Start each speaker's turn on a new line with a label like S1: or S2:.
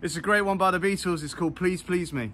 S1: It's a great one by the Beatles. It's called Please Please Me.